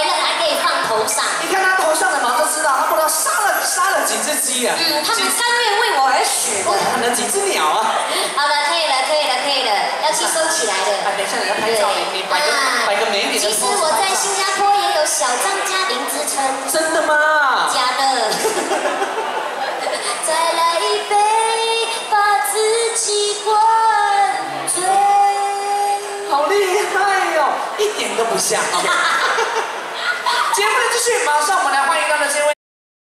还可以放头上。你看他头上的毛都知道他不知道杀了杀了几只鸡啊。嗯他们三月为我而死我可能几只鸟啊。好了可以了可以了可以了要去收起来了等一下你要拍照也可以摆个美女其实我在新加坡也有小张嘉玲之称。真的吗？假的。再来一杯把自己灌醉。好厉害哟一点都不像。马上